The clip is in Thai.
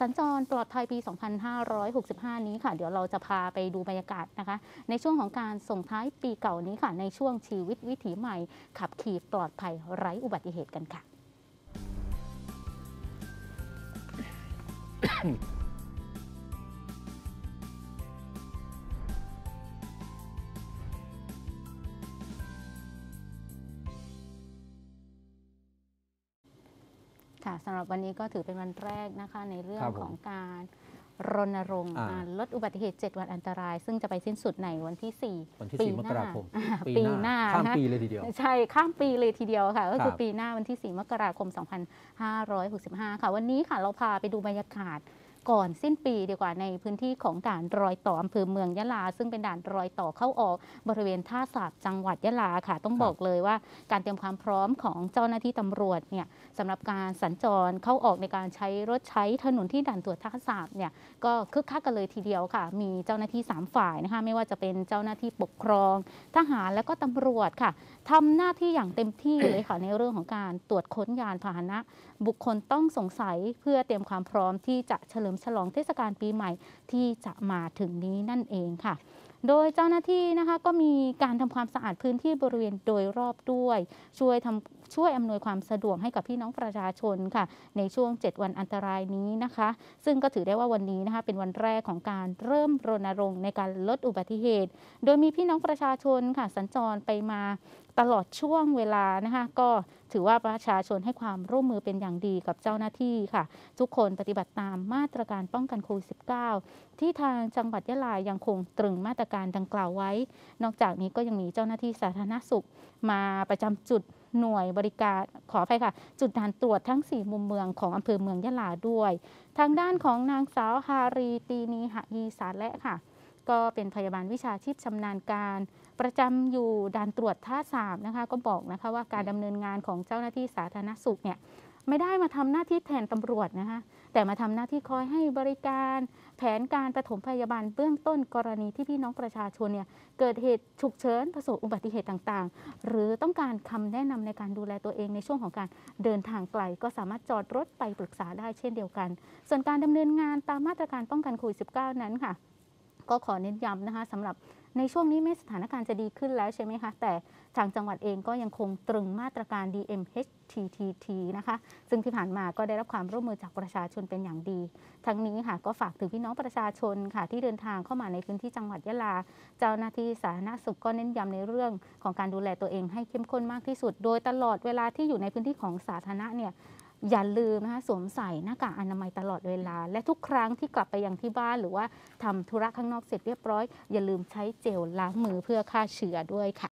สัญจรปลอดภัยปี 2565 นี้ค่ะ เดี๋ยวเราจะพาไปดูบรรยากาศนะคะ ในช่วงของการส่งท้ายปีเก่านี้ค่ะ ในช่วงชีวิตวิถีใหม่ ขับขี่ปลอดภัยไร้อุบัติเหตุกันค่ะ ค่ะสำหรับวันนี้ก็ถือเป็นวันแรกนะคะในเรื่องครับผมของการรณรงค์อ่าอ่าลดอุบัติเหตุ 7 วันอันตราย ซึ่งจะไปสิ้นสุดในวันที่ 4 วันที่ปี4มกราคมหน้าปีปีหหน้าน้าข้ามนะคะปีเลยทีเดียว ใช่ ข้ามปีเลยทีเดียวค่ะ ก็คือครับปีหน้าวันที่ 4 มกราคม 2565 ค่ะ วันนี้ค่ะเราพาไปดูบรรยากาศ ก่อนสิ้นปีดีกว่าในพื้นที่ของด่านรอยต่ออำเภอเมืองยะลา ซึ่งเป็นด่านรอยต่อเข้าออกบริเวณท่าสาบจังหวัดยะลาค่ะ ต้องบบอกเลยว่าการเตรียมความพร้อมของเจ้าหน้าที่ตำรวจเนี่ยสำหรับการสัญจรเข้าออกในการใช้รถใช้ถนนที่ด่านตรวจท่าสาบเนี่ยก็คึกคักกันเลยทีเดียวค่ะ มีเจ้าหน้าที่ 3 ฝ่ายนะคะไม่ว่าจะเป็นเจ้าหน้าที่ปกครอง ทหารและก็ตำรวจค่ะทำหน้าที่อย่างเต็มที่เลยค่ะในเรื่องของการตรวจค้นยานพาหนะ บุคคลต้องสงสัยเพื่อเตรียมความพร้อมที่จะเฉลิมฉลองเทศกาลปีใหม่ที่จะมาถึงนี้นั่นเองค่ะ โดยเจ้าหน้าที่นะคะก็มีการทำความสะอาดพื้นที่บริเวณโดยรอบด้วย ช่วยทำช่วยอำนวยความสะดวกให้กับพี่น้องประชาชนค่ะ ในช่วง 7 วันอันตรายนี้นะคะ ซึ่งก็ถือได้ว่าวันนี้นะคะเป็นวันแรกของการเริ่มรณรงค์ในการลดอุบัติเหตุ โดยมีพี่น้องประชาชนค่ะสัญจรไปมา ตลอดช่วงเวลานะคะก็ถือว่าประชาชนให้ความร่วมมือเป็นอย่างดีกับเจ้าหน้าที่ค่ะ ทุกคนปฏิบัติตามมาตรการป้องกันโควิด -19 ที่ทางจังหวัดยะลายังคงตรึงมาตรการดังกล่าวไว้ นอกจากนี้ก็ยังมีเจ้าหน้าที่สาธารณสุข มาประจำจุดหน่วยบริการขออภัยค่ะ จุดด่านตรวจทั้ง 4 มุมเมืองของอำเภอเมืองยะลาด้วย ทางด้านของนางสาวฮารีตีนีหะยีสาและค่ะ ก็เป็นพยาบาลวิชาชีพชำนาญการ ประจำอยู่ด่านตรวจท่าสามนะคะ ก็บอกนะคะว่าการดำเนินงานของเจ้าหน้าที่สาธารณสุขเนี่ยไม่ได้มาทำหน้าที่แทนตำรวจนะคะแต่มาทำหน้าที่คอยให้บริการแผนการปฐมพยาบาลเบื้องต้นกรณีที่พี่น้องประชาชนเนี่ยเกิดเหตุฉุกเฉินประสบอุบัติเหตุต่างๆ หรือต้องการคำแนะนำในการดูแลตัวเองในช่วงของการเดินทางไกล ก็สามารถจอดรถไปปรึกษาได้เช่นเดียวกัน ส่วนการดำเนินงานตามมาตรการป้องกันโควิด -19 นั้นค่ะ ก็ขอเน้นย้ำนะคะสำหรับในช่วงนี้แม้สถานการณ์จะดีขึ้นแล้วใช่ไหมคะ แต่ทางจังหวัดเองก็ยังคงตรึงมาตรการ DMHTTT นะคะ ซึ่งที่ผ่านมาก็ได้รับความร่วมมือจากประชาชนเป็นอย่างดี ทั้งนี้ค่ะก็ฝากถึงพี่น้องประชาชนค่ะ ที่เดินทางเข้ามาในพื้นที่จังหวัดยะลา เจ้าหน้าที่สาธารณสุขก็เน้นย้ำในเรื่องของการดูแลตัวเองให้เข้มข้นมากที่สุด โดยตลอดเวลาที่อยู่ในพื้นที่ของสาธารณะเนี่ย อย่าลืมนะคะสวมใส่หน้ากากอนามัยตลอดเวลา และทุกครั้งที่กลับไปยังที่บ้านหรือว่าทำธุระข้างนอกเสร็จเรียบร้อย อย่าลืมใช้เจลล้างมือเพื่อฆ่าเชื้อด้วยค่ะ